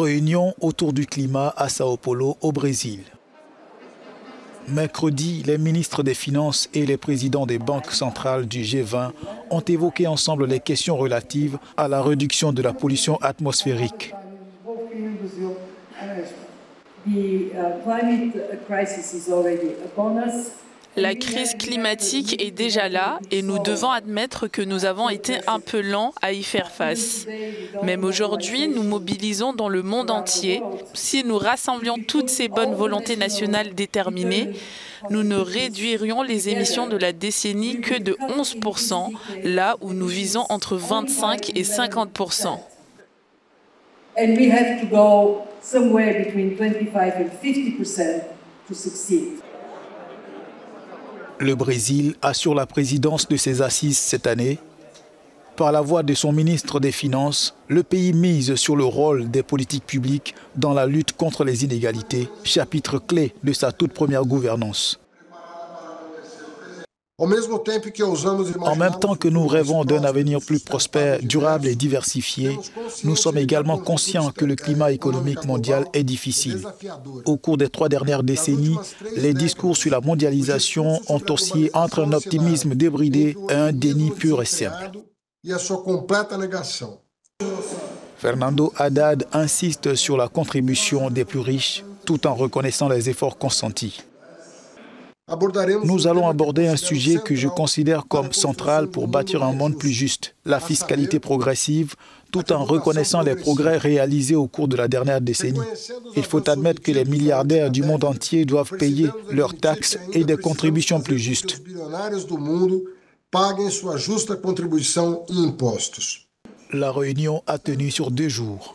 Réunion autour du climat à Sao Paulo, au Brésil. Mercredi, les ministres des Finances et les présidents des banques centrales du G20 ont évoqué ensemble les questions relatives à la réduction de la pollution atmosphérique. La crise climatique est déjà là et nous devons admettre que nous avons été un peu lents à y faire face. Même aujourd'hui, nous mobilisons dans le monde entier. Si nous rassemblions toutes ces bonnes volontés nationales déterminées, nous ne réduirions les émissions de la décennie que de 11%, là où nous visons entre 25 et 50%. And we have to go somewhere between 25 and 50% to succeed. Le Brésil assure la présidence de ses assises cette année. Par la voix de son ministre des Finances, le pays mise sur le rôle des politiques publiques dans la lutte contre les inégalités, chapitre clé de sa toute première gouvernance. En même temps que nous rêvons d'un avenir plus prospère, durable et diversifié, nous sommes également conscients que le climat économique mondial est difficile. Au cours des trois dernières décennies, les discours sur la mondialisation ont oscillé entre un optimisme débridé et un déni pur et simple. Fernando Haddad insiste sur la contribution des plus riches tout en reconnaissant les efforts consentis. Nous allons aborder un sujet que je considère comme central pour bâtir un monde plus juste, la fiscalité progressive, tout en reconnaissant les progrès réalisés au cours de la dernière décennie. Il faut admettre que les milliardaires du monde entier doivent payer leurs taxes et des contributions plus justes. La réunion a tenu sur deux jours.